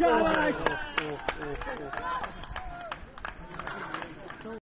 Şabaş!